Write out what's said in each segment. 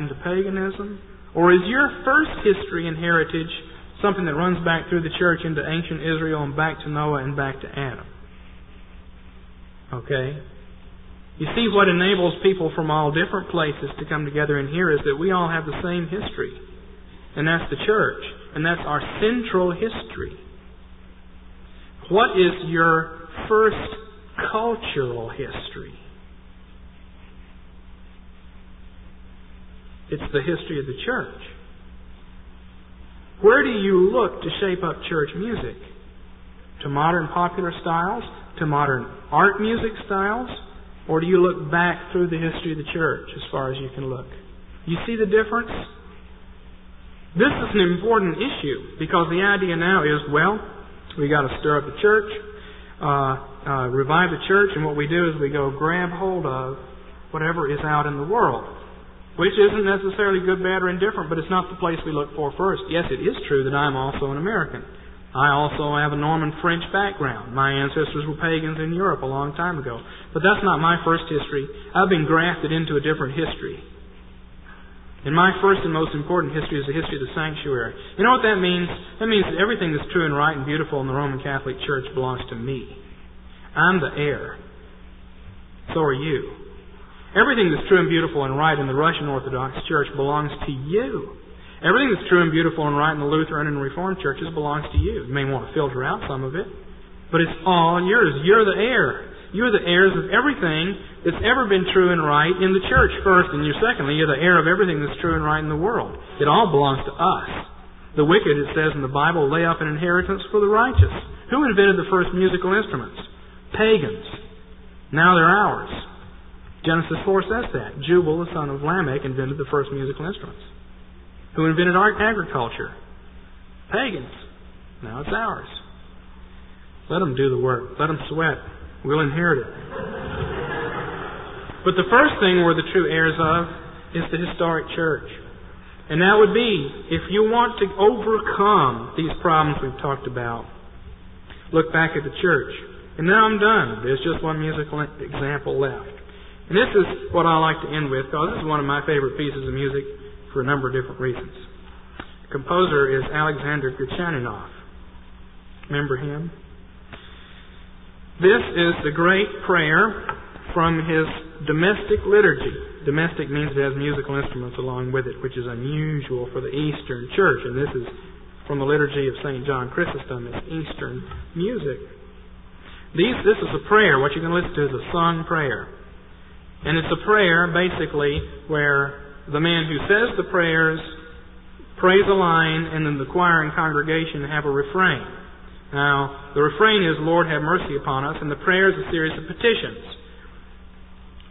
into paganism? Or is your first history and heritage something that runs back through the church into ancient Israel and back to Noah and back to Adam? Okay? You see, what enables people from all different places to come together in here is that we all have the same history. And that's the church. And that's our central history. What is your first cultural history? It's the history of the church. Where do you look to shape up church music? To modern popular styles? To modern art music styles? Or do you look back through the history of the church as far as you can look? You see the difference? This is an important issue because the idea now is, well, we got to stir up the church, uh, uh, revive the church, and what we do is we go grab hold of whatever is out in the world. Which isn't necessarily good, bad, or indifferent, but it's not the place we look for first. Yes, it is true that I'm also an American. I also have a Norman French background. My ancestors were pagans in Europe a long time ago. But that's not my first history. I've been grafted into a different history. And my first and most important history is the history of the sanctuary. You know what that means? That means that everything that's true and right and beautiful in the Roman Catholic Church belongs to me. I'm the heir. So are you. Everything that's true and beautiful and right in the Russian Orthodox Church belongs to you. Everything that's true and beautiful and right in the Lutheran and Reformed churches belongs to you. You may want to filter out some of it, but it's all yours. You're the heir. You're the heirs of everything that's ever been true and right in the church first, and you secondly, you're the heir of everything that's true and right in the world. It all belongs to us. The wicked, it says in the Bible, lay up an inheritance for the righteous. Who invented the first musical instruments? Pagans. Now they're ours. Genesis 4 says that. Jubal, the son of Lamech, invented the first musical instruments. Who invented agriculture? Pagans. Now it's ours. Let them do the work. Let them sweat. We'll inherit it. But the first thing we're the true heirs of is the historic church. And that would be, if you want to overcome these problems we've talked about, look back at the church. And now I'm done. There's just one musical example left. And this is what I like to end with, because this is one of my favorite pieces of music for a number of different reasons. The composer is Alexander Grechaninov. Remember him? This is the great prayer from his domestic liturgy. Domestic means it has musical instruments along with it, which is unusual for the Eastern Church. And this is from the liturgy of St. John Chrysostom. It's Eastern music. These, this is a prayer. What you're going to listen to is a sung prayer. And it's a prayer, basically, where the man who says the prayers prays a line, and then the choir and congregation have a refrain. Now, the refrain is, Lord, have mercy upon us, and the prayer is a series of petitions.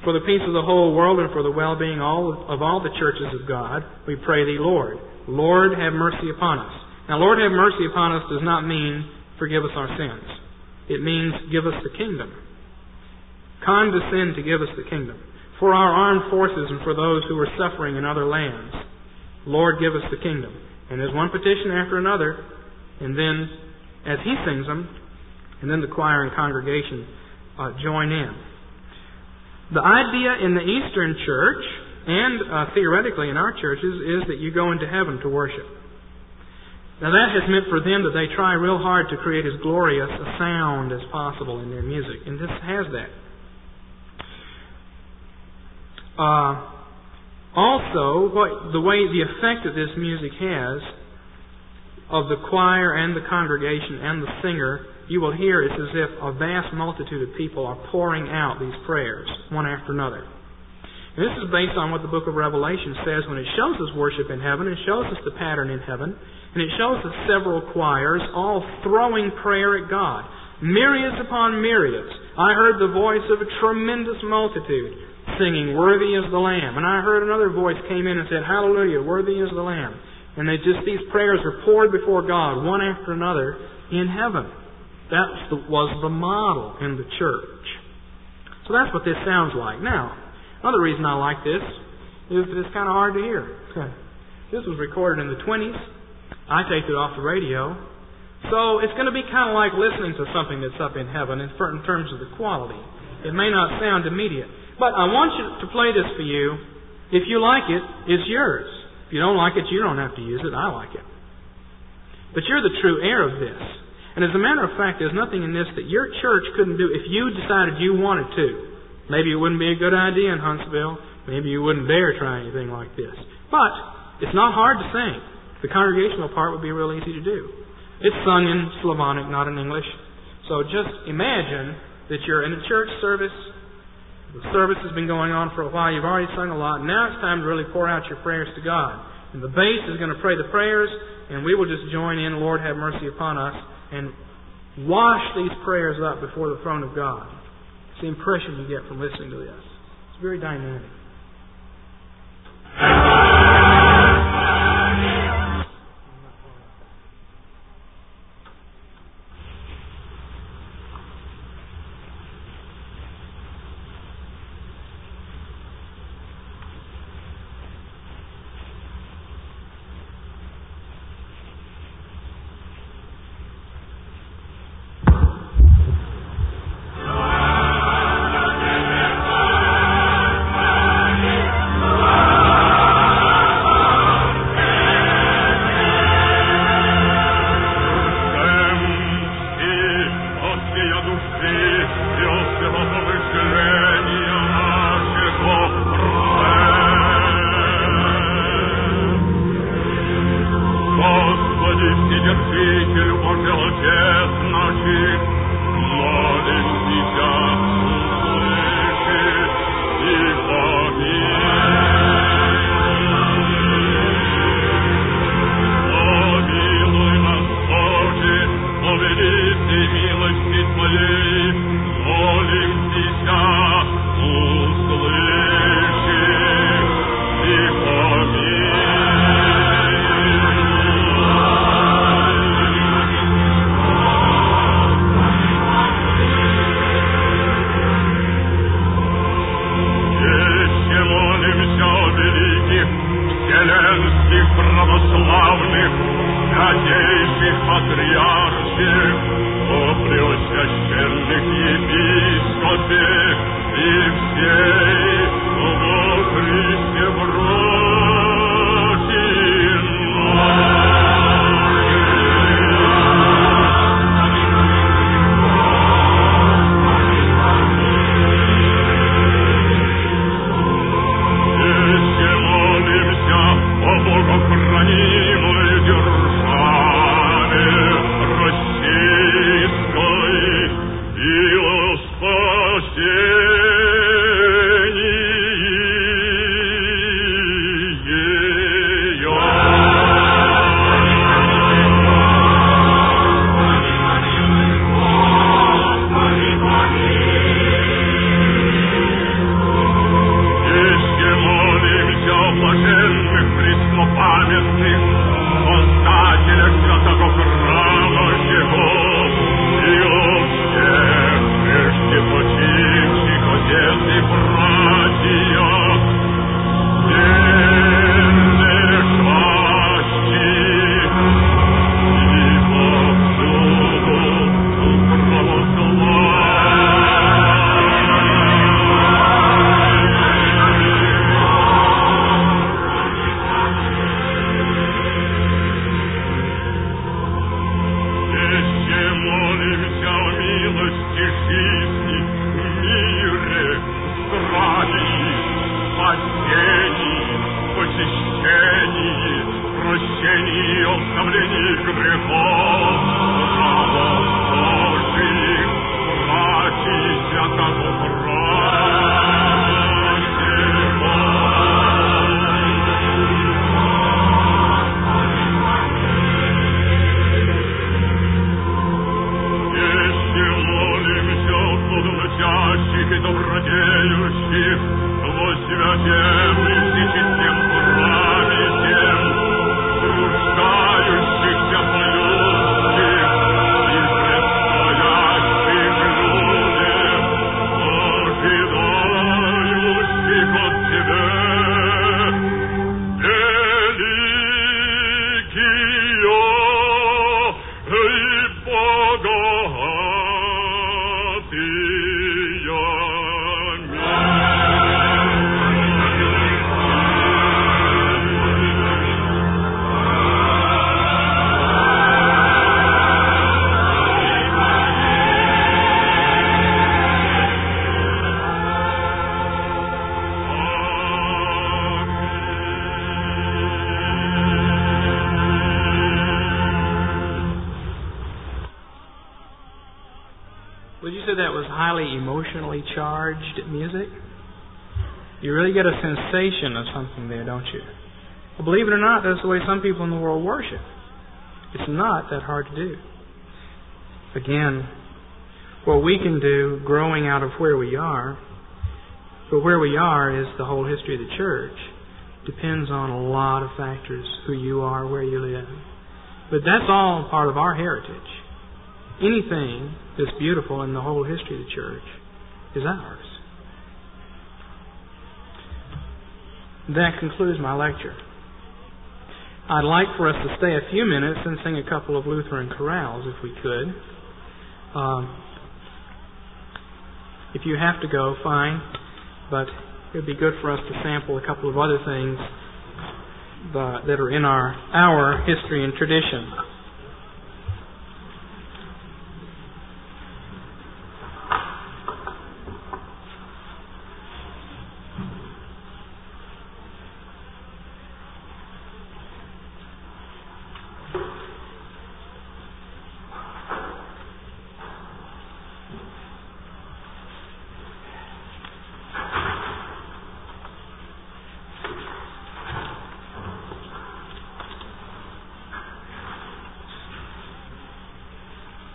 For the peace of the whole world and for the well-being all of all the churches of God, we pray thee, Lord. Lord, have mercy upon us. Now, Lord, have mercy upon us does not mean forgive us our sins. It means give us the kingdom. Condescend to give us the kingdom for our armed forces and for those who are suffering in other lands. Lord, give us the kingdom. And there's one petition after another, and then as he sings them, and then the choir and congregation uh, join in. The idea in the Eastern Church, and uh, theoretically in our churches, is that you go into heaven to worship. Now that has meant for them that they try real hard to create as glorious a sound as possible in their music, and this has that. Uh, also, what, the way, the effect that this music has of the choir and the congregation and the singer, you will hear it's as if a vast multitude of people are pouring out these prayers, one after another. And this is based on what the book of Revelation says when it shows us worship in heaven, it shows us the pattern in heaven, and it shows us several choirs all throwing prayer at God. Myriads upon myriads. I heard the voice of a tremendous multitude singing, Worthy is the Lamb. And I heard another voice came in and said, Hallelujah, worthy is the Lamb. And they just, these prayers were poured before God, one after another, in heaven. That was the model in the church. So that's what this sounds like. Now, another reason I like this is that it's kind of hard to hear. This was recorded in the 20s. I taped it off the radio. So it's going to be kind of like listening to something that's up in heaven in terms of the quality. It may not sound immediate. But I want you to play this for you If you like it, it's yours. If you don't like it, you don't have to use it. I like it. But you're the true heir of this. And as a matter of fact, there's nothing in this that your church couldn't do if you decided you wanted to. Maybe it wouldn't be a good idea in Huntsville. Maybe you wouldn't dare try anything like this. But it's not hard to sing. The congregational part would be real easy to do. It's sung in Slavonic, not in English. So just imagine that you're in a church service. The service has been going on for a while. You've already sung a lot. Now it's time to really pour out your prayers to God. And the bass is going to pray the prayers, and we will just join in, Lord, have mercy upon us and wash these prayers up before the throne of God. It's the impression you get from listening to this. It's very dynamic. Highly emotionally charged music? You really get a sensation of something there, don't you? Well, believe it or not, that's the way some people in the world worship. It's not that hard to do. Again, what we can do growing out of where we are, but where we are is the whole history of the church, depends on a lot of factors who you are, where you live. But that's all part of our heritage. Anything that's beautiful in the whole history of the church is ours. That concludes my lecture. I'd like for us to stay a few minutes and sing a couple of Lutheran chorales if we could. Um, if you have to go, fine, but it would be good for us to sample a couple of other things that are in our our history and tradition.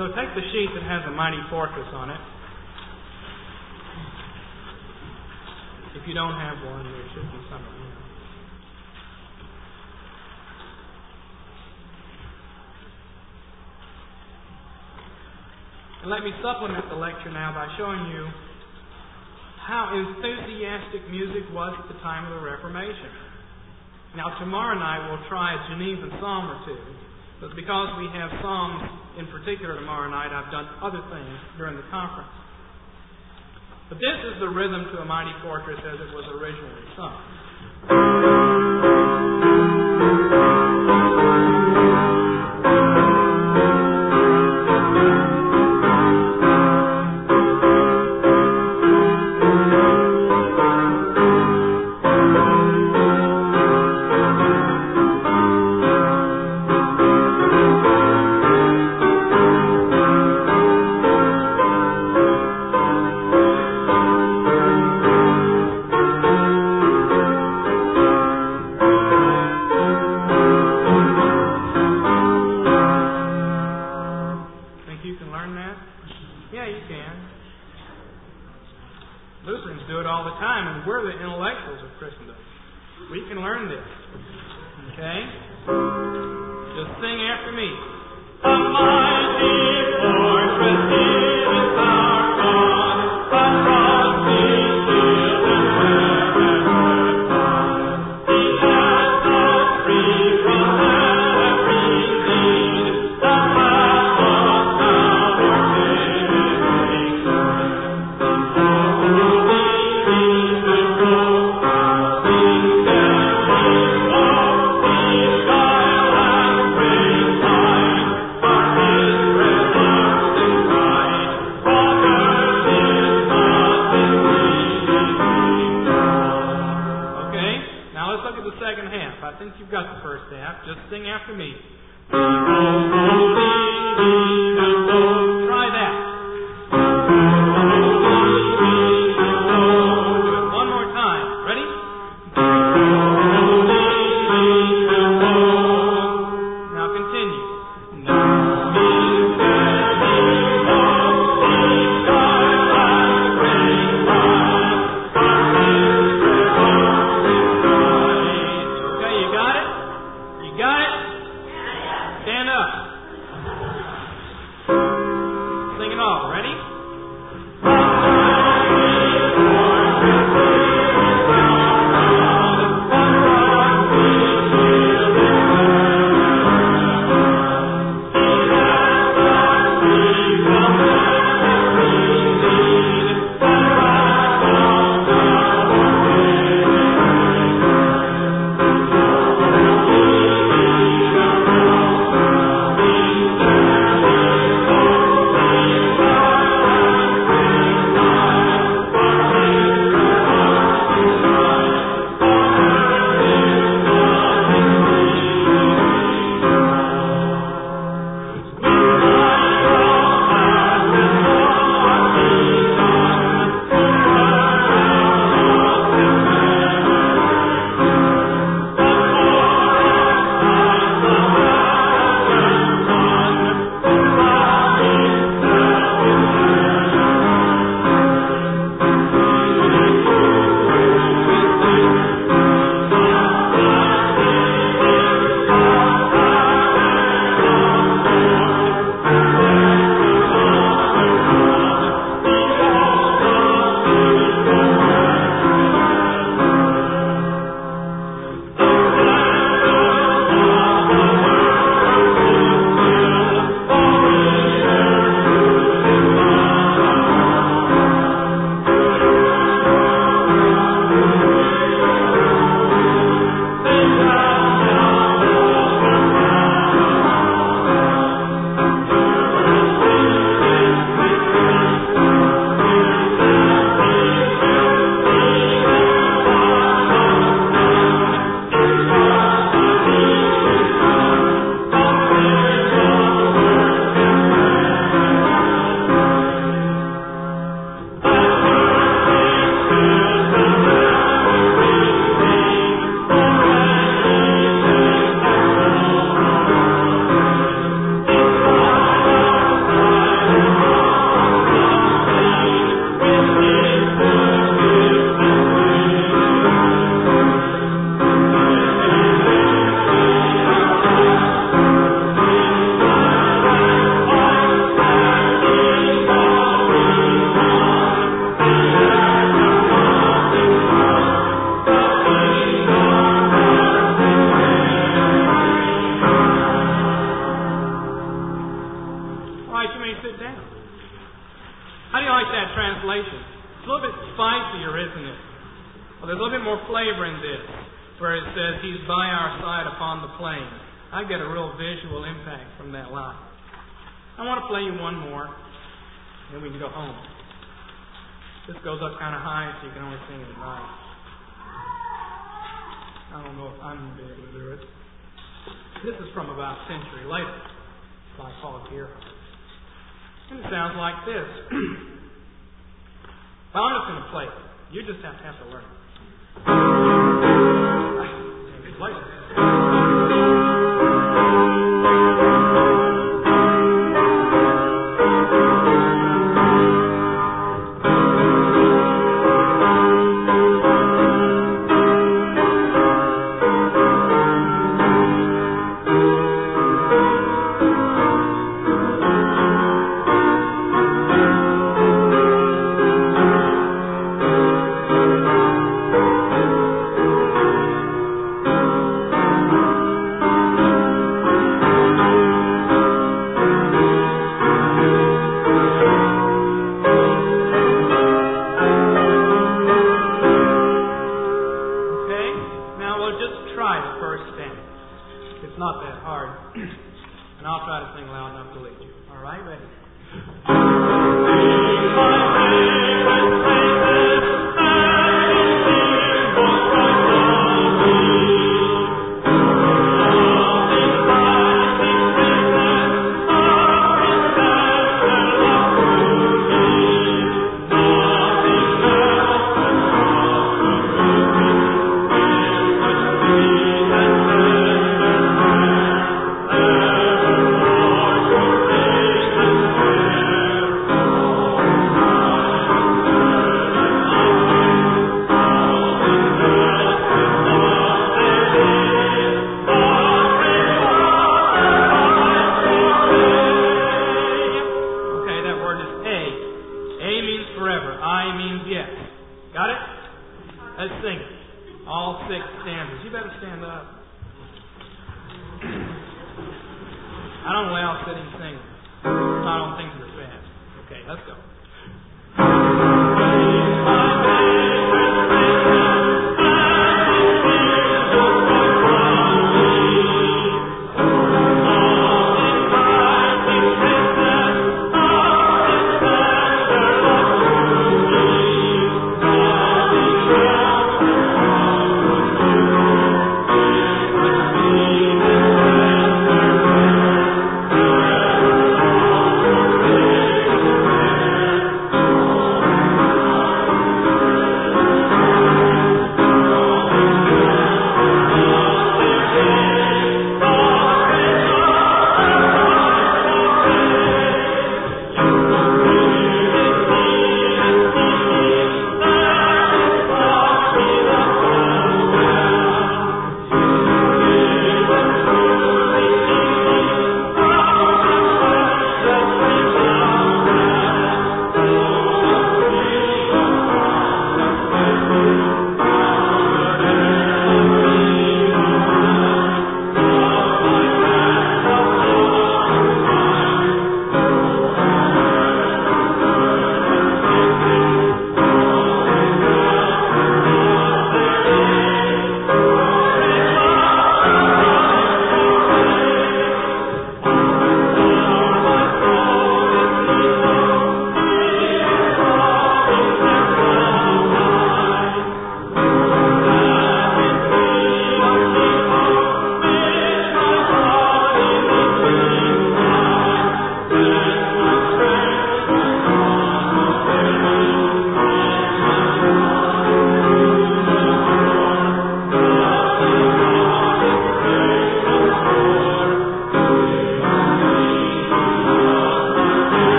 So take the sheet that has a mighty fortress on it. If you don't have one, there should be some. You know. And let me supplement the lecture now by showing you how enthusiastic music was at the time of the Reformation. Now, tomorrow night we'll try a Geneva psalm or two. But because we have songs in particular tomorrow night, I've done other things during the conference. But this is the rhythm to a mighty fortress as it was originally sung.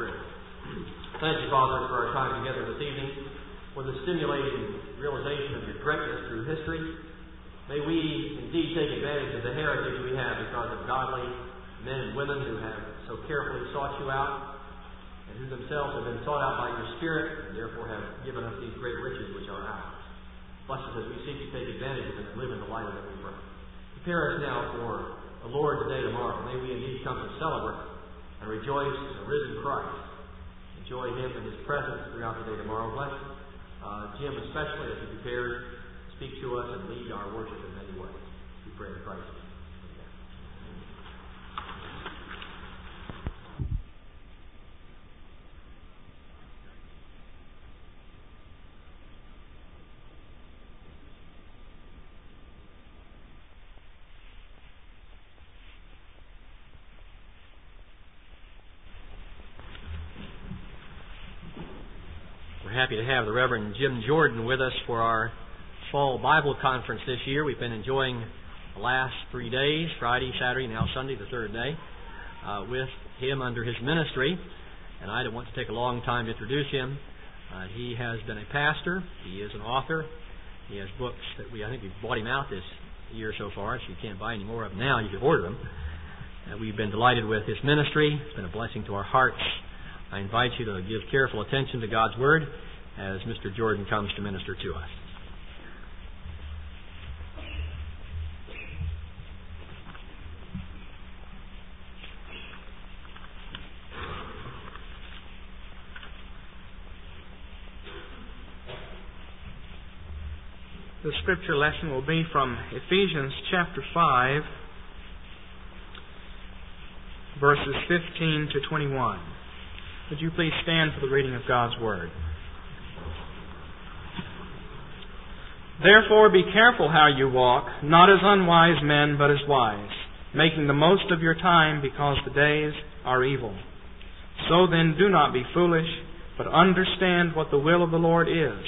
Prayer. Thank you, Father, for our time together this evening, for the stimulating realization of your greatness through history. May we indeed take advantage of the heritage we have because of godly men and women who have so carefully sought you out and who themselves have been sought out by your Spirit and therefore have given us these great riches which are ours. Bless us as we seek to take advantage of them and live in the light of them we pray. Prepare us now for the Lord today, tomorrow. May we indeed come to celebrate and rejoice in the risen Christ. Enjoy Him and His presence throughout the day tomorrow. Bless uh, Jim especially as he prepares speak to us and lead our worship in many ways. We pray in Christ. Happy to have the Reverend Jim Jordan with us for our fall Bible conference this year. We've been enjoying the last three days Friday, Saturday, now Sunday, the third day uh, with him under his ministry. And I don't want to take a long time to introduce him. Uh, he has been a pastor, he is an author, he has books that we, I think we've bought him out this year so far, so you can't buy any more of them now. You can order them. Uh, we've been delighted with his ministry. It's been a blessing to our hearts. I invite you to give careful attention to God's Word as Mr. Jordan comes to minister to us. The scripture lesson will be from Ephesians chapter 5, verses 15 to 21. Would you please stand for the reading of God's Word? Therefore be careful how you walk, not as unwise men, but as wise, making the most of your time because the days are evil. So then do not be foolish, but understand what the will of the Lord is.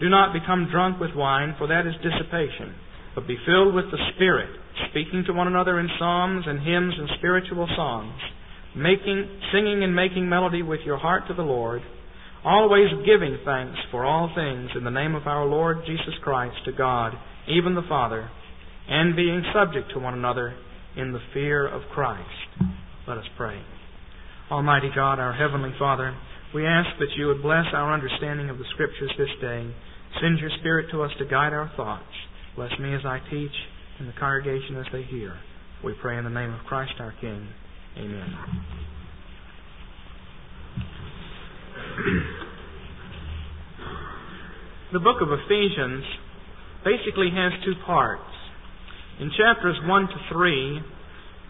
Do not become drunk with wine, for that is dissipation, but be filled with the Spirit, speaking to one another in psalms and hymns and spiritual songs, making, singing and making melody with your heart to the Lord always giving thanks for all things in the name of our Lord Jesus Christ to God, even the Father, and being subject to one another in the fear of Christ. Let us pray. Almighty God, our Heavenly Father, we ask that you would bless our understanding of the Scriptures this day. Send your Spirit to us to guide our thoughts. Bless me as I teach, and the congregation as they hear. We pray in the name of Christ our King. Amen. The book of Ephesians basically has two parts. In chapters 1 to 3,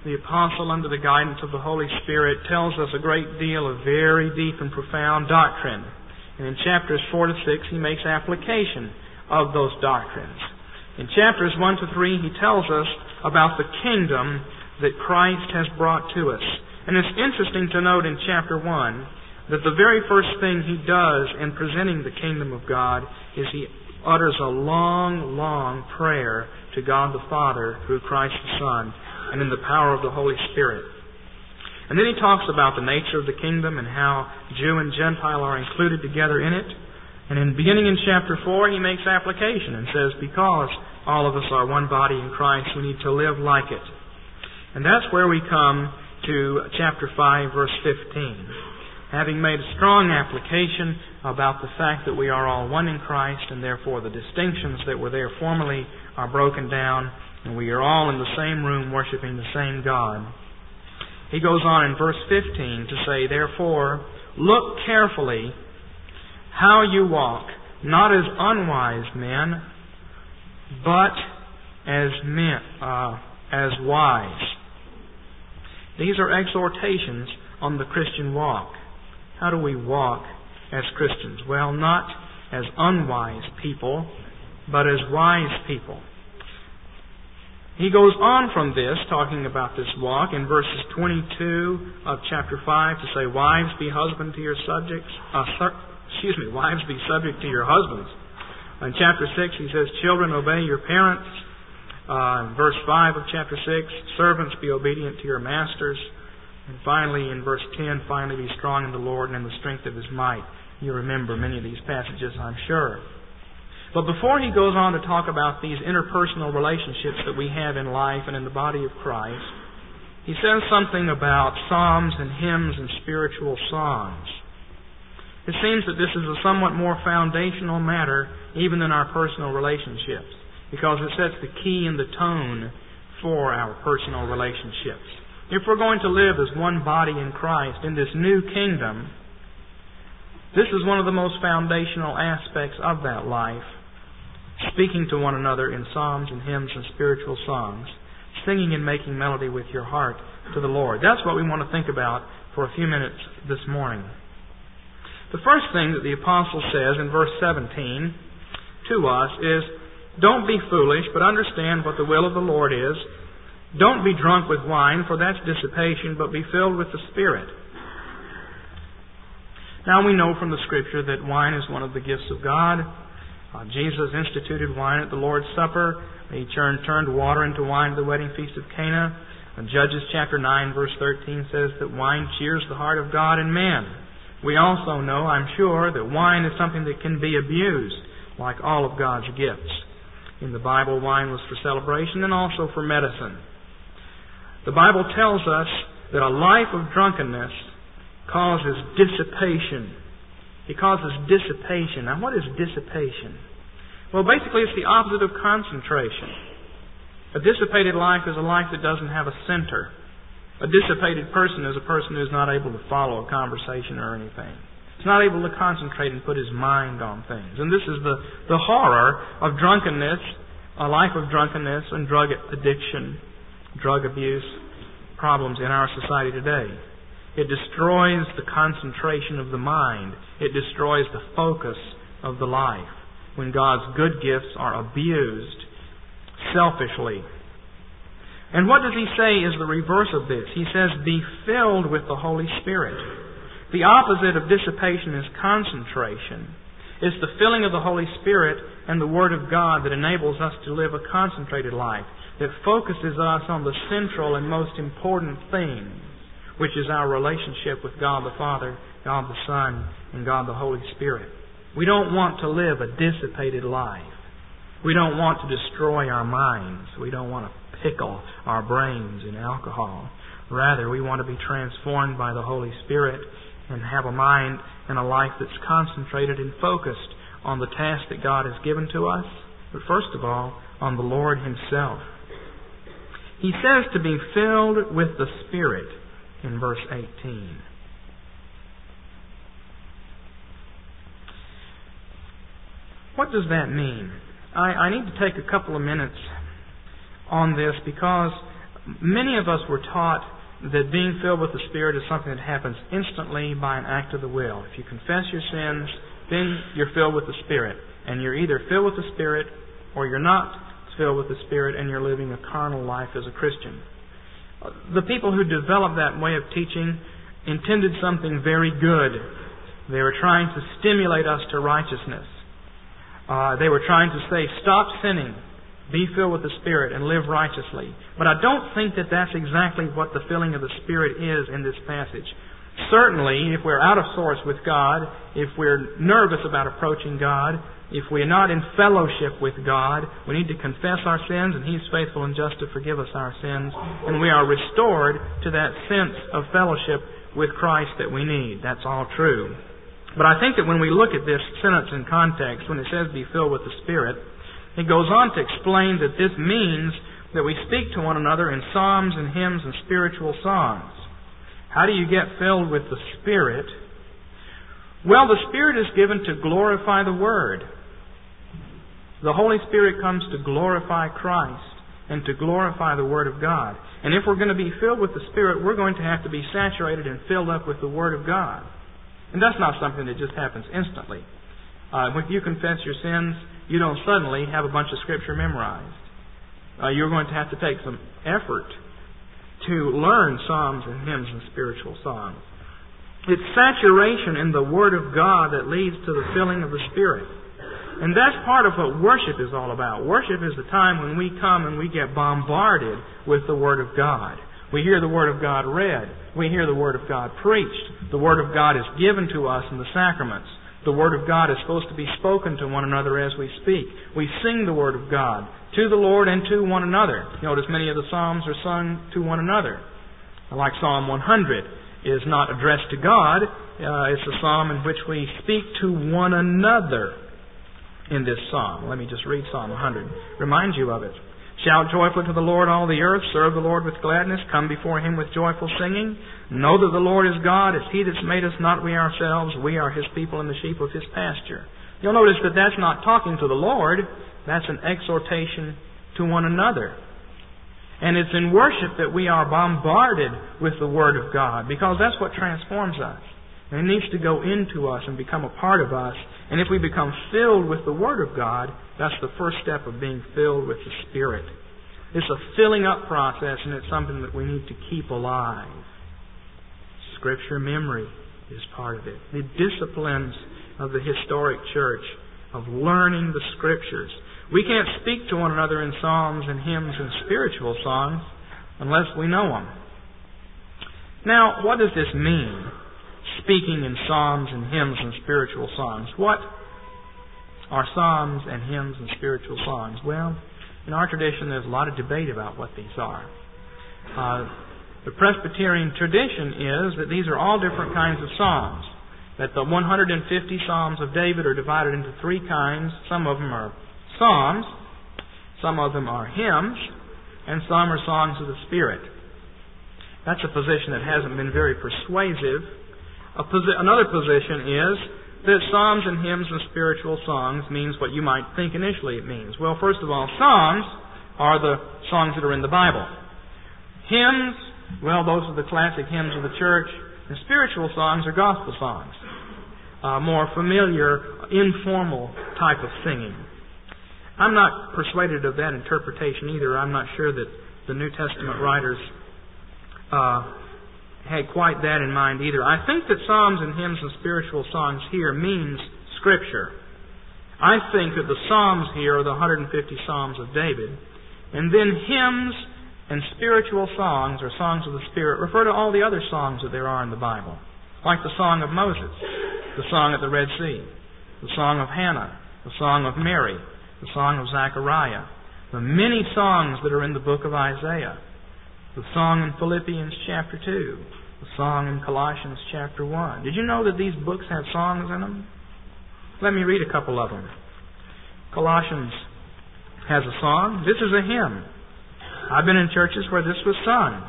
the apostle, under the guidance of the Holy Spirit, tells us a great deal of very deep and profound doctrine. And in chapters 4 to 6, he makes application of those doctrines. In chapters 1 to 3, he tells us about the kingdom that Christ has brought to us. And it's interesting to note in chapter 1 that the very first thing he does in presenting the kingdom of God is he utters a long, long prayer to God the Father through Christ the Son and in the power of the Holy Spirit. And then he talks about the nature of the kingdom and how Jew and Gentile are included together in it. And in beginning in chapter 4, he makes application and says, Because all of us are one body in Christ, we need to live like it. And that's where we come to chapter 5, verse 15 having made a strong application about the fact that we are all one in Christ and therefore the distinctions that were there formerly are broken down and we are all in the same room worshiping the same God. He goes on in verse 15 to say, Therefore, look carefully how you walk, not as unwise men, but as men, uh, as wise. These are exhortations on the Christian walk. How do we walk as Christians? Well, not as unwise people, but as wise people. He goes on from this, talking about this walk, in verses 22 of chapter 5 to say, Wives, be husband to your subjects. Uh, excuse me, wives, be subject to your husbands. In chapter 6, he says, Children, obey your parents. Uh, verse 5 of chapter 6, servants be obedient to your masters. And finally, in verse 10, finally be strong in the Lord and in the strength of his might. You remember many of these passages, I'm sure. But before he goes on to talk about these interpersonal relationships that we have in life and in the body of Christ, he says something about psalms and hymns and spiritual songs. It seems that this is a somewhat more foundational matter even than our personal relationships because it sets the key and the tone for our personal relationships. If we're going to live as one body in Christ in this new kingdom, this is one of the most foundational aspects of that life. Speaking to one another in psalms and hymns and spiritual songs, singing and making melody with your heart to the Lord. That's what we want to think about for a few minutes this morning. The first thing that the apostle says in verse 17 to us is don't be foolish, but understand what the will of the Lord is. Don't be drunk with wine, for that's dissipation, but be filled with the Spirit. Now we know from the Scripture that wine is one of the gifts of God. Uh, Jesus instituted wine at the Lord's Supper. He turned, turned water into wine at the wedding feast of Cana. Uh, Judges chapter 9, verse 13 says that wine cheers the heart of God and man. We also know, I'm sure, that wine is something that can be abused, like all of God's gifts. In the Bible, wine was for celebration and also for medicine. The Bible tells us that a life of drunkenness causes dissipation. It causes dissipation. Now, what is dissipation? Well, basically, it's the opposite of concentration. A dissipated life is a life that doesn't have a center. A dissipated person is a person who's not able to follow a conversation or anything. He's not able to concentrate and put his mind on things. And this is the, the horror of drunkenness, a life of drunkenness and drug addiction, drug abuse problems in our society today. It destroys the concentration of the mind. It destroys the focus of the life when God's good gifts are abused selfishly. And what does he say is the reverse of this? He says, Be filled with the Holy Spirit. The opposite of dissipation is concentration. It's the filling of the Holy Spirit and the Word of God that enables us to live a concentrated life, that focuses us on the central and most important thing, which is our relationship with God the Father, God the Son, and God the Holy Spirit. We don't want to live a dissipated life. We don't want to destroy our minds. We don't want to pickle our brains in alcohol. Rather, we want to be transformed by the Holy Spirit and have a mind and a life that's concentrated and focused on the task that God has given to us, but first of all, on the Lord Himself. He says to be filled with the Spirit in verse 18. What does that mean? I, I need to take a couple of minutes on this because many of us were taught that being filled with the Spirit is something that happens instantly by an act of the will. If you confess your sins, then you're filled with the Spirit. And you're either filled with the Spirit or you're not filled with the Spirit and you're living a carnal life as a Christian. The people who developed that way of teaching intended something very good. They were trying to stimulate us to righteousness. Uh, they were trying to say, stop sinning, be filled with the Spirit and live righteously. But I don't think that that's exactly what the filling of the Spirit is in this passage. Certainly, if we're out of sorts with God, if we're nervous about approaching God, if we're not in fellowship with God, we need to confess our sins, and He's faithful and just to forgive us our sins, and we are restored to that sense of fellowship with Christ that we need. That's all true. But I think that when we look at this sentence in context, when it says be filled with the Spirit, he goes on to explain that this means that we speak to one another in psalms and hymns and spiritual songs. How do you get filled with the Spirit? Well, the Spirit is given to glorify the Word. The Holy Spirit comes to glorify Christ and to glorify the Word of God. And if we're going to be filled with the Spirit, we're going to have to be saturated and filled up with the Word of God. And that's not something that just happens instantly. Uh, you confess your sins, you don't suddenly have a bunch of Scripture memorized. Uh, you're going to have to take some effort to learn psalms and hymns and spiritual songs. It's saturation in the Word of God that leads to the filling of the Spirit. And that's part of what worship is all about. Worship is the time when we come and we get bombarded with the Word of God. We hear the Word of God read. We hear the Word of God preached. The Word of God is given to us in the sacraments. The Word of God is supposed to be spoken to one another as we speak. We sing the Word of God to the Lord and to one another. Notice many of the Psalms are sung to one another. Like Psalm 100 is not addressed to God. Uh, it's a psalm in which we speak to one another in this psalm. Let me just read Psalm 100. Remind you of it. Shout joyfully to the Lord, all the earth. Serve the Lord with gladness. Come before him with joyful singing. Know that the Lord is God. It's he that's made us, not we ourselves. We are his people and the sheep of his pasture. You'll notice that that's not talking to the Lord. That's an exhortation to one another. And it's in worship that we are bombarded with the Word of God because that's what transforms us. And it needs to go into us and become a part of us. And if we become filled with the Word of God, that's the first step of being filled with the Spirit. It's a filling up process, and it's something that we need to keep alive. Scripture memory is part of it. The disciplines of the historic church of learning the Scriptures. We can't speak to one another in psalms and hymns and spiritual songs unless we know them. Now, what does this mean? Speaking in psalms and hymns and spiritual songs. What are psalms and hymns and spiritual songs? Well, in our tradition, there's a lot of debate about what these are. Uh, the Presbyterian tradition is that these are all different kinds of psalms. That the 150 psalms of David are divided into three kinds. Some of them are psalms, some of them are hymns, and some are songs of the Spirit. That's a position that hasn't been very persuasive. Posi- another position is that psalms and hymns and spiritual songs means what you might think initially it means. Well, first of all, psalms are the songs that are in the Bible. Hymns, well, those are the classic hymns of the church. And spiritual songs are gospel songs. Uh, more familiar, informal type of singing. I'm not persuaded of that interpretation either. I'm not sure that the New Testament writers uh, had quite that in mind either. I think that psalms and hymns and spiritual songs here means Scripture. I think that the psalms here are the 150 psalms of David, and then hymns and spiritual songs or songs of the Spirit refer to all the other songs that there are in the Bible, like the song of Moses, the song at the Red Sea, the song of Hannah, the song of Mary, the song of Zechariah, the many songs that are in the book of Isaiah, the song in Philippians chapter 2, the song in Colossians chapter 1. Did you know that these books have songs in them? Let me read a couple of them. Colossians has a song. This is a hymn. I've been in churches where this was sung.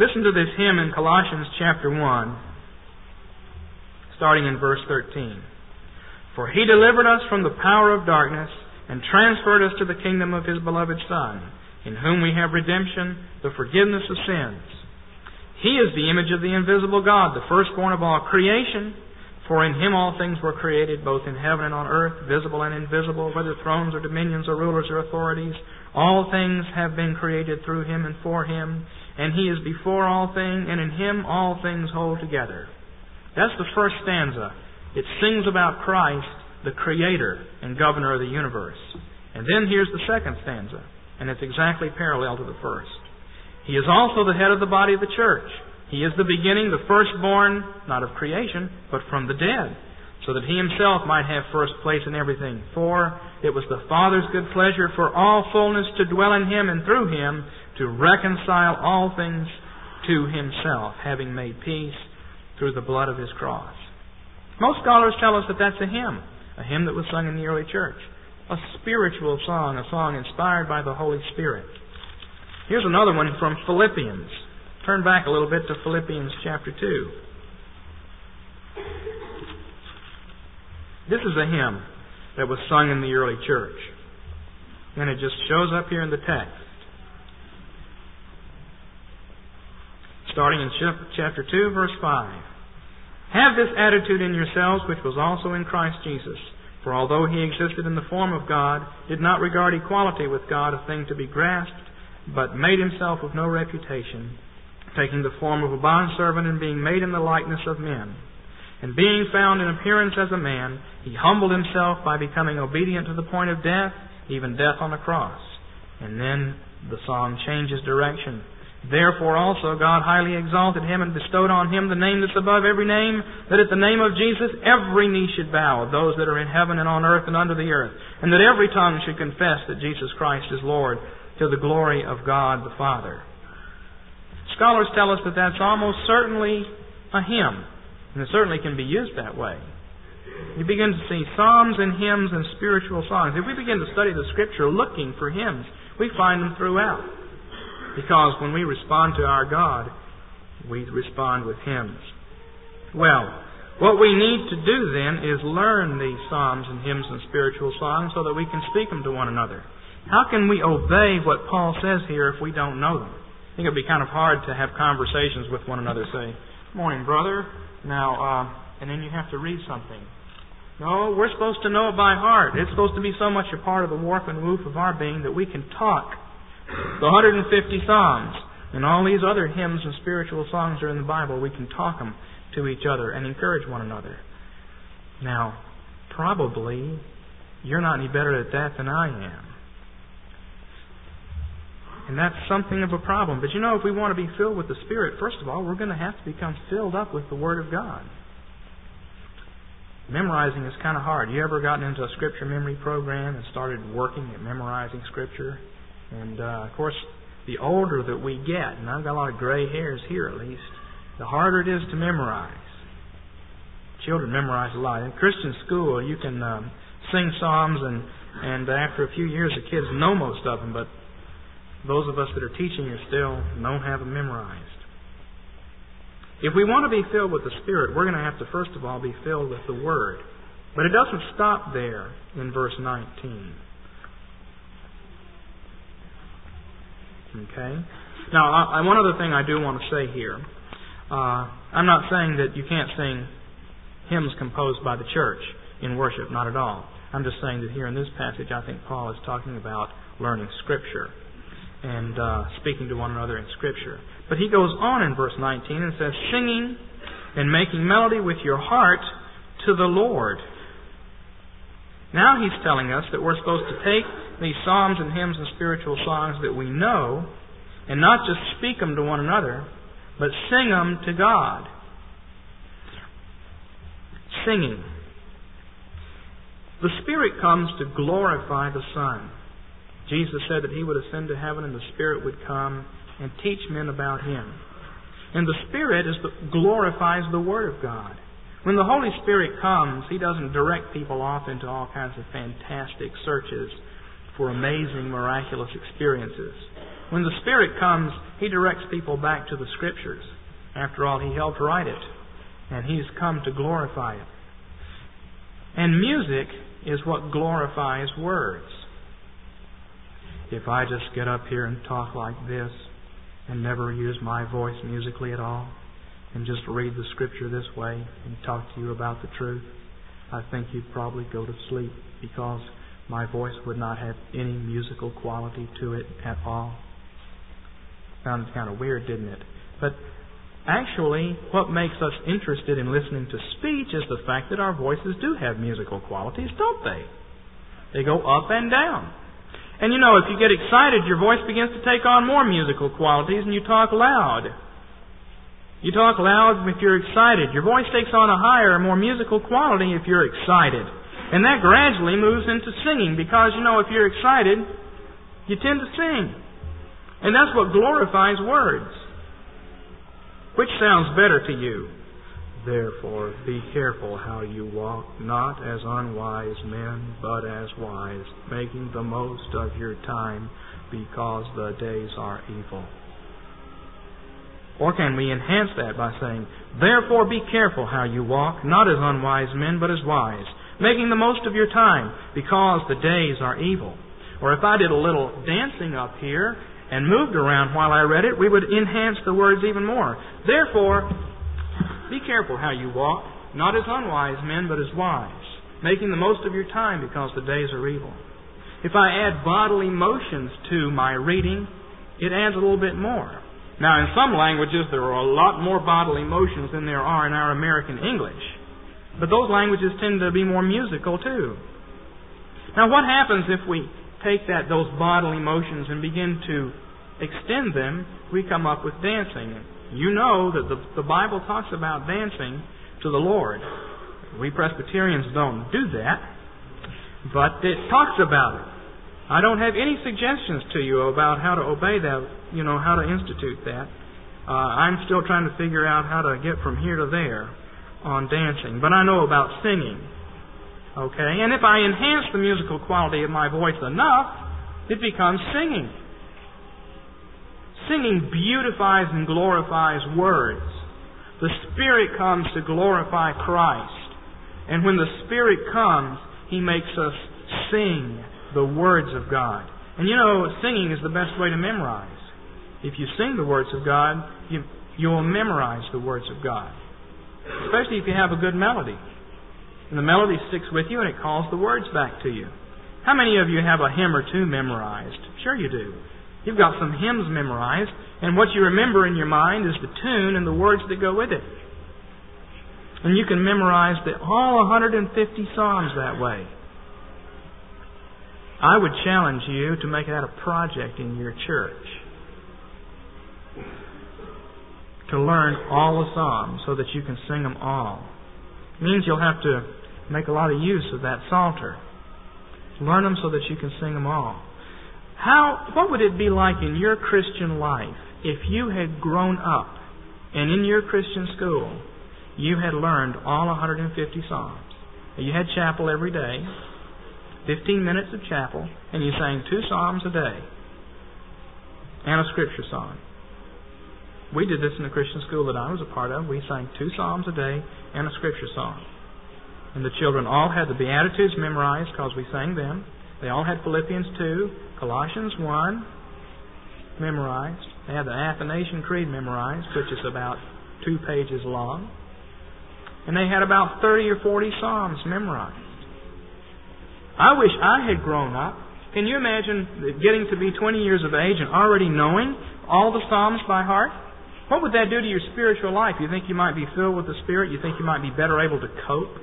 Listen to this hymn in Colossians chapter 1, starting in verse 13. For he delivered us from the power of darkness and transferred us to the kingdom of his beloved Son, in whom we have redemption, the forgiveness of sins he is the image of the invisible God, the firstborn of all creation. For in him all things were created, both in heaven and on earth, visible and invisible, whether thrones or dominions or rulers or authorities. All things have been created through him and for him, and he is before all things, and in him all things hold together. That's the first stanza. It sings about Christ, the creator and governor of the universe. And then here's the second stanza, and it's exactly parallel to the first. He is also the head of the body of the church. He is the beginning, the firstborn, not of creation, but from the dead, so that he himself might have first place in everything. For it was the Father's good pleasure for all fullness to dwell in him and through him to reconcile all things to himself, having made peace through the blood of his cross. Most scholars tell us that that's a hymn, a hymn that was sung in the early church, a spiritual song, a song inspired by the Holy Spirit. Here's another one from Philippians. Turn back a little bit to Philippians chapter 2. This is a hymn that was sung in the early church. And it just shows up here in the text. Starting in chapter 2, verse 5. Have this attitude in yourselves, which was also in Christ Jesus. For although he existed in the form of God, did not regard equality with God a thing to be grasped, but made himself of no reputation, taking the form of a bondservant and being made in the likeness of men. And being found in appearance as a man, he humbled himself by becoming obedient to the point of death, even death on the cross. And then the song changes direction. Therefore also God highly exalted him and bestowed on him the name that's above every name, that at the name of Jesus every knee should bow, those that are in heaven and on earth and under the earth, and that every tongue should confess that Jesus Christ is Lord, to the glory of God the Father. Scholars tell us that that's almost certainly a hymn, and it certainly can be used that way. You begin to see psalms and hymns and spiritual songs. If we begin to study the Scripture looking for hymns, we find them throughout. Because when we respond to our God, we respond with hymns. Well, what we need to do then is learn these psalms and hymns and spiritual songs so that we can speak them to one another. How can we obey what Paul says here if we don't know them? I think it'd be kind of hard to have conversations with one another. Say, "Morning, brother." Now, uh, and then you have to read something. No, we're supposed to know it by heart. It's supposed to be so much a part of the warp and woof of our being that we can talk the 150 Psalms and all these other hymns and spiritual songs are in the Bible. We can talk them to each other and encourage one another. Now, probably you're not any better at that than I am. And that's something of a problem. But you know, if we want to be filled with the Spirit, first of all, we're going to have to become filled up with the Word of God. Memorizing is kind of hard. You ever gotten into a scripture memory program and started working at memorizing scripture? And uh, of course, the older that we get, and I've got a lot of gray hairs here at least, the harder it is to memorize. Children memorize a lot. In Christian school, you can um, sing psalms, and and after a few years, the kids know most of them. But those of us that are teaching you still don't have them memorized. If we want to be filled with the Spirit, we're going to have to first of all be filled with the Word. But it doesn't stop there in verse 19. Okay? Now, I, one other thing I do want to say here. Uh, I'm not saying that you can't sing hymns composed by the church in worship, not at all. I'm just saying that here in this passage, I think Paul is talking about learning Scripture and uh, speaking to one another in Scripture. But he goes on in verse 19 and says, singing and making melody with your heart to the Lord. Now he's telling us that we're supposed to take these psalms and hymns and spiritual songs that we know and not just speak them to one another, but sing them to God. Singing. The Spirit comes to glorify the Son. Jesus said that He would ascend to heaven and the Spirit would come and teach men about Him. And the Spirit is the, glorifies the Word of God. When the Holy Spirit comes, He doesn't direct people off into all kinds of fantastic searches for amazing, miraculous experiences. When the Spirit comes, He directs people back to the Scriptures. After all, He helped write it, and He's come to glorify it. And music is what glorifies words. If I just get up here and talk like this and never use my voice musically at all, and just read the Scripture this way and talk to you about the truth, I think you'd probably go to sleep because my voice would not have any musical quality to it at all. Sounded kind of weird, didn't it? But actually, what makes us interested in listening to speech is the fact that our voices do have musical qualities, don't they? They go up and down. And you know, if you get excited, your voice begins to take on more musical qualities and you talk loud. You talk loud if you're excited. Your voice takes on a higher, more musical quality if you're excited. And that gradually moves into singing because, you know, if you're excited, you tend to sing. And that's what glorifies words. Which sounds better to you? Therefore, be careful how you walk, not as unwise men, but as wise, making the most of your time, because the days are evil. Or can we enhance that by saying, Therefore be careful how you walk, not as unwise men, but as wise, making the most of your time because the days are evil. Or if I did a little dancing up here and moved around while I read it, we would enhance the words even more. Therefore, be careful how you walk, not as unwise men, but as wise, making the most of your time because the days are evil. If I add bodily motions to my reading, it adds a little bit more. Now, in some languages, there are a lot more bodily motions than there are in our American English. But those languages tend to be more musical too. Now, what happens if we take that those bodily motions and begin to extend them? We come up with dancing. You know that the, the Bible talks about dancing to the Lord. We Presbyterians don't do that, but it talks about it. I don't have any suggestions to you about how to obey that, you know, how to institute that. Uh, I'm still trying to figure out how to get from here to there on dancing, but I know about singing. Okay? And if I enhance the musical quality of my voice enough, it becomes singing. Singing beautifies and glorifies words. The Spirit comes to glorify Christ. And when the Spirit comes, He makes us sing the words of God. And you know, singing is the best way to memorize. If you sing the words of God, you, you will memorize the words of God. Especially if you have a good melody. And the melody sticks with you and it calls the words back to you. How many of you have a hymn or two memorized? Sure you do. You've got some hymns memorized, and what you remember in your mind is the tune and the words that go with it. And you can memorize the, all 150 Psalms that way. I would challenge you to make that a project in your church. To learn all the Psalms so that you can sing them all. It means you'll have to make a lot of use of that Psalter. Learn them so that you can sing them all. How, what would it be like in your Christian life if you had grown up and in your Christian school you had learned all 150 Psalms? You had chapel every day, 15 minutes of chapel, and you sang two Psalms a day and a Scripture song. We did this in the Christian school that I was a part of. We sang two Psalms a day and a Scripture song. And the children all had the Beatitudes memorized because we sang them. They all had Philippians 2, Colossians 1 memorized. They had the Athanasian Creed memorized, which is about two pages long. And they had about 30 or 40 Psalms memorized. I wish I had grown up. Can you imagine getting to be 20 years of age and already knowing all the Psalms by heart? What would that do to your spiritual life? You think you might be filled with the Spirit? You think you might be better able to cope?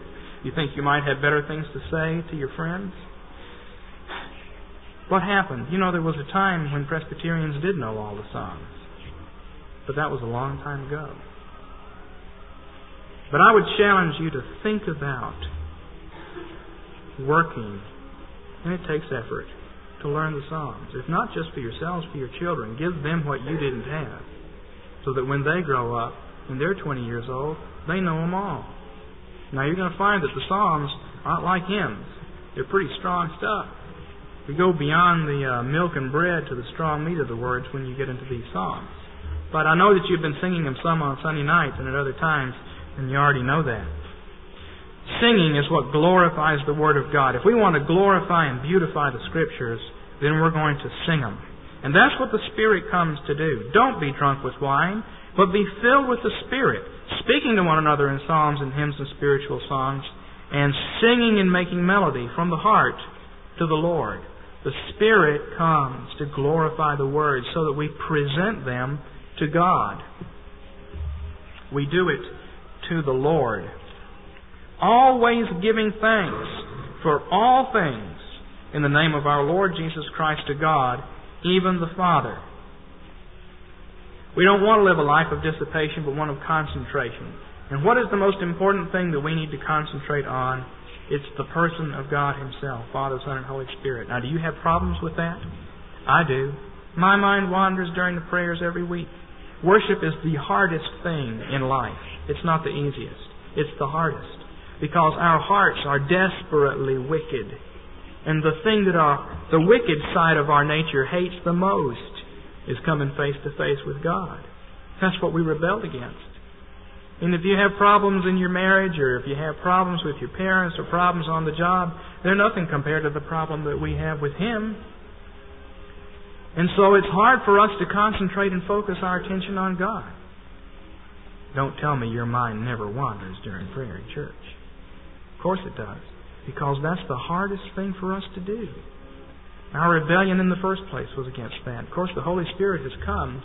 You think you might have better things to say to your friends? What happened? You know, there was a time when Presbyterians did know all the songs, But that was a long time ago. But I would challenge you to think about working, and it takes effort, to learn the Psalms. If not just for yourselves, for your children. Give them what you didn't have so that when they grow up, and they're 20 years old, they know them all. Now you're going to find that the Psalms aren't like hymns. They're pretty strong stuff. We go beyond the uh, milk and bread to the strong meat of the words when you get into these Psalms. But I know that you've been singing them some on Sunday nights and at other times, and you already know that. Singing is what glorifies the Word of God. If we want to glorify and beautify the Scriptures, then we're going to sing them. And that's what the Spirit comes to do. Don't be drunk with wine, but be filled with the Spirit, speaking to one another in psalms and hymns and spiritual songs, and singing and making melody from the heart to the Lord. The Spirit comes to glorify the Word so that we present them to God. We do it to the Lord. Always giving thanks for all things in the name of our Lord Jesus Christ to God, even the Father. We don't want to live a life of dissipation, but one of concentration. And what is the most important thing that we need to concentrate on? It's the person of God Himself, Father, Son, and Holy Spirit. Now, do you have problems with that? I do. My mind wanders during the prayers every week. Worship is the hardest thing in life. It's not the easiest. It's the hardest. Because our hearts are desperately wicked. And the thing that our, the wicked side of our nature hates the most is coming face to face with God. That's what we rebelled against. And if you have problems in your marriage, or if you have problems with your parents, or problems on the job, they're nothing compared to the problem that we have with Him. And so it's hard for us to concentrate and focus our attention on God. Don't tell me your mind never wanders during prayer in church. Of course it does. Because that's the hardest thing for us to do. Our rebellion in the first place was against that. Of course, the Holy Spirit has come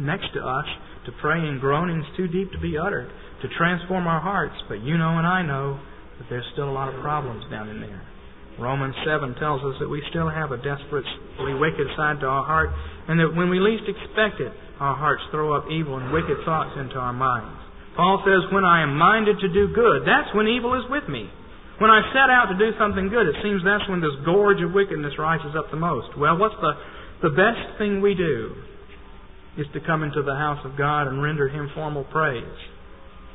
next to us to pray in groanings too deep to be uttered, to transform our hearts. But you know and I know that there's still a lot of problems down in there. Romans 7 tells us that we still have a desperately wicked side to our heart, and that when we least expect it, our hearts throw up evil and wicked thoughts into our minds. Paul says, When I am minded to do good, that's when evil is with me. When I set out to do something good, it seems that's when this gorge of wickedness rises up the most. Well, what's the, the best thing we do is to come into the house of God and render Him formal praise.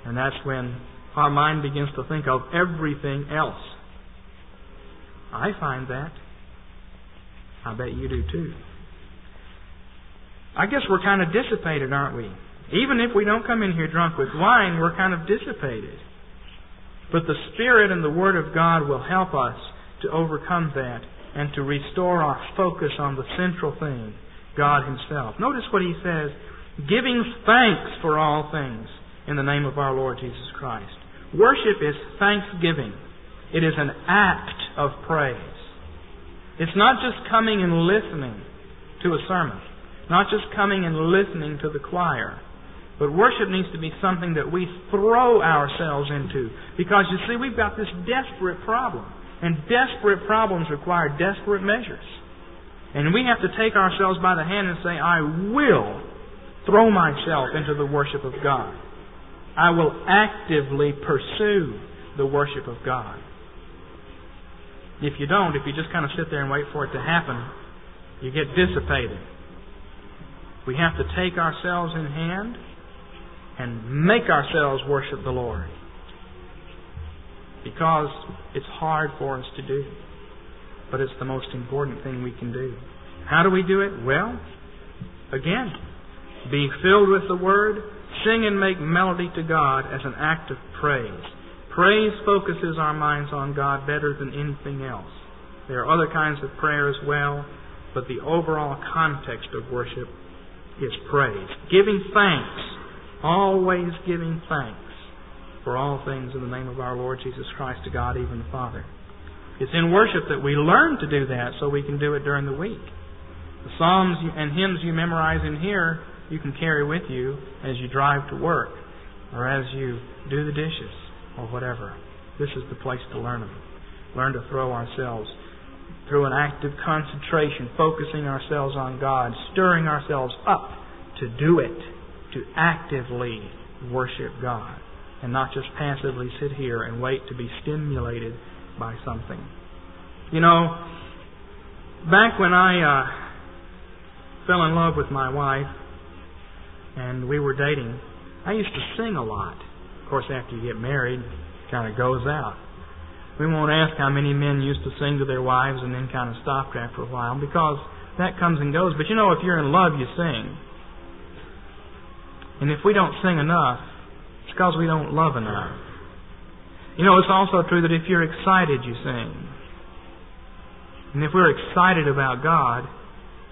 And that's when our mind begins to think of everything else. I find that. I bet you do too. I guess we're kind of dissipated, aren't we? Even if we don't come in here drunk with wine, we're kind of dissipated. But the Spirit and the Word of God will help us to overcome that and to restore our focus on the central thing, God Himself. Notice what He says giving thanks for all things in the name of our Lord Jesus Christ. Worship is thanksgiving, it is an act of praise. It's not just coming and listening to a sermon, not just coming and listening to the choir. But worship needs to be something that we throw ourselves into. Because you see, we've got this desperate problem. And desperate problems require desperate measures. And we have to take ourselves by the hand and say, I will throw myself into the worship of God. I will actively pursue the worship of God. If you don't, if you just kind of sit there and wait for it to happen, you get dissipated. We have to take ourselves in hand and make ourselves worship the Lord. Because it's hard for us to do. But it's the most important thing we can do. How do we do it? Well, again, be filled with the Word, sing and make melody to God as an act of praise. Praise focuses our minds on God better than anything else. There are other kinds of prayer as well, but the overall context of worship is praise. Giving thanks always giving thanks for all things in the name of our Lord Jesus Christ to God, even the Father. It's in worship that we learn to do that so we can do it during the week. The psalms and hymns you memorize in here, you can carry with you as you drive to work or as you do the dishes or whatever. This is the place to learn them. Learn to throw ourselves through an active concentration, focusing ourselves on God, stirring ourselves up to do it to actively worship God and not just passively sit here and wait to be stimulated by something. You know, back when I uh, fell in love with my wife and we were dating, I used to sing a lot. Of course, after you get married, it kind of goes out. We won't ask how many men used to sing to their wives and then kind of stopped after a while because that comes and goes. But you know, if you're in love, you sing. And if we don't sing enough, it's because we don't love enough. You know, it's also true that if you're excited, you sing. And if we're excited about God,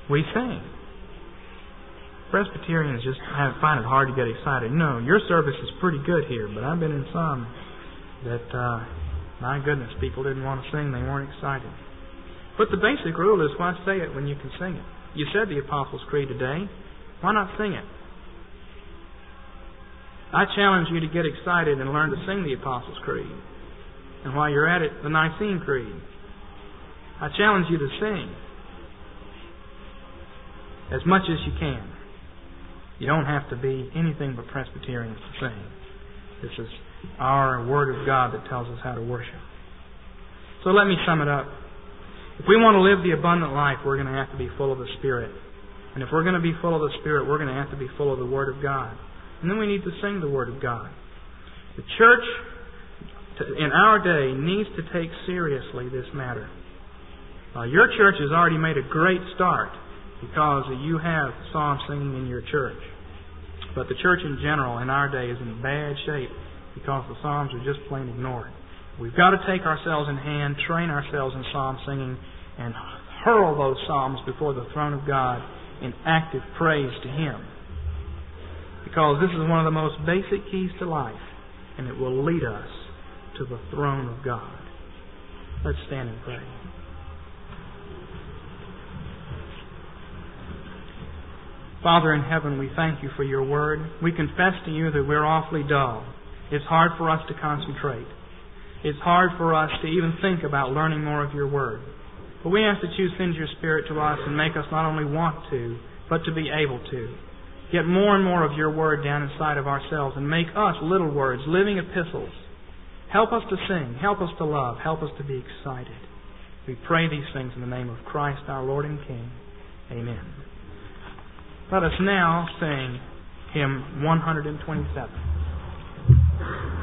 we sing. Presbyterians just find it hard to get excited. No, your service is pretty good here, but I've been in some that, uh, my goodness, people didn't want to sing. They weren't excited. But the basic rule is why say it when you can sing it? You said the Apostles' Creed today. Why not sing it? I challenge you to get excited and learn to sing the Apostles' Creed. And while you're at it, the Nicene Creed. I challenge you to sing as much as you can. You don't have to be anything but Presbyterians to sing. This is our Word of God that tells us how to worship. So let me sum it up. If we want to live the abundant life, we're going to have to be full of the Spirit. And if we're going to be full of the Spirit, we're going to have to be full of the Word of God. And then we need to sing the Word of God. The church in our day needs to take seriously this matter. Uh, your church has already made a great start because you have psalm singing in your church. But the church in general in our day is in bad shape because the psalms are just plain ignored. We've got to take ourselves in hand, train ourselves in psalm singing, and hurl those psalms before the throne of God in active praise to Him. Because this is one of the most basic keys to life, and it will lead us to the throne of God. Let's stand and pray. Father in heaven, we thank you for your word. We confess to you that we're awfully dull. It's hard for us to concentrate. It's hard for us to even think about learning more of your word. But we ask that you send your Spirit to us and make us not only want to, but to be able to. Get more and more of your word down inside of ourselves and make us little words, living epistles. Help us to sing. Help us to love. Help us to be excited. We pray these things in the name of Christ, our Lord and King. Amen. Let us now sing hymn 127.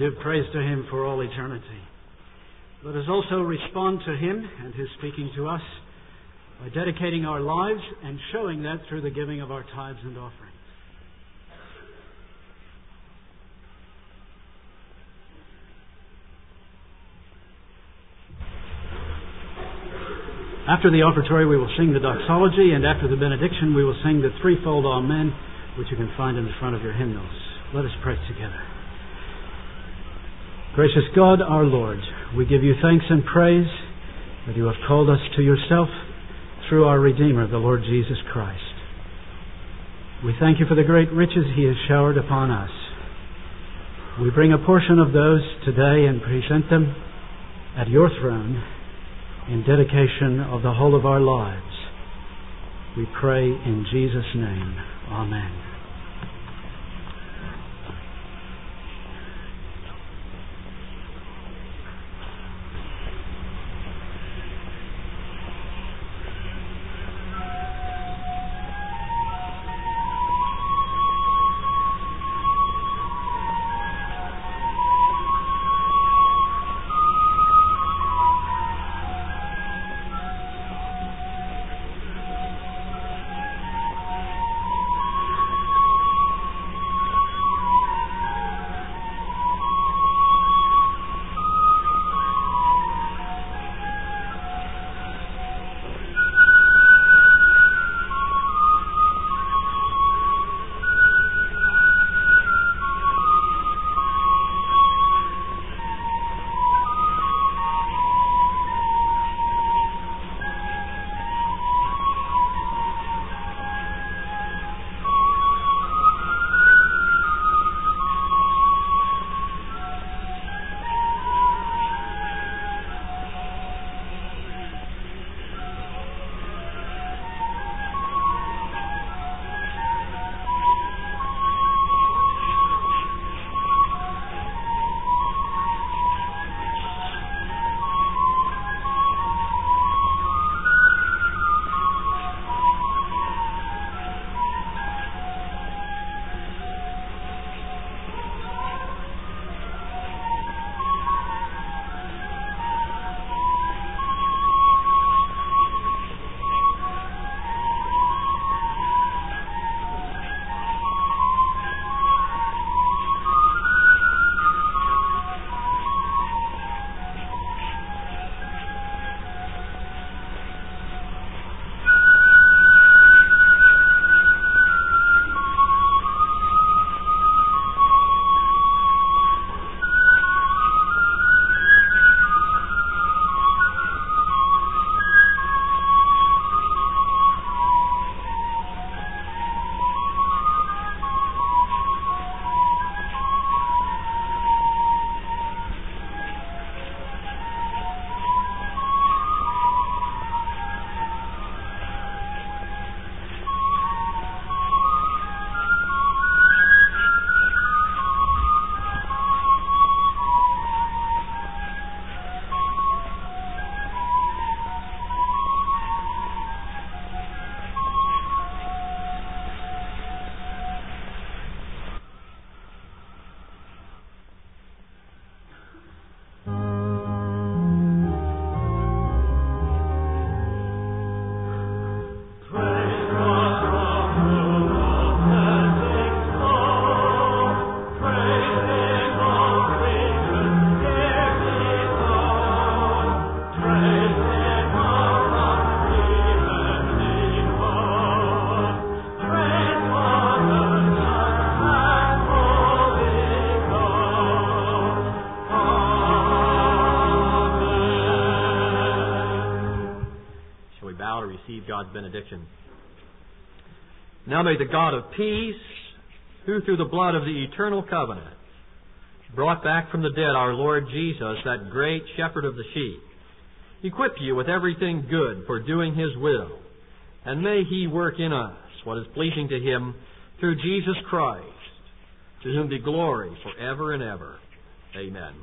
Give praise to Him for all eternity. Let us also respond to Him and His speaking to us by dedicating our lives and showing that through the giving of our tithes and offerings. After the offertory, we will sing the doxology, and after the benediction, we will sing the threefold Amen, which you can find in the front of your hymnals. Let us pray together. Gracious God, our Lord, we give you thanks and praise that you have called us to yourself through our Redeemer, the Lord Jesus Christ. We thank you for the great riches he has showered upon us. We bring a portion of those today and present them at your throne in dedication of the whole of our lives. We pray in Jesus' name. Amen. Benediction. Now may the God of peace, who through the blood of the eternal covenant brought back from the dead our Lord Jesus, that great shepherd of the sheep, equip you with everything good for doing his will, and may he work in us what is pleasing to him through Jesus Christ, to whom be glory forever and ever. Amen.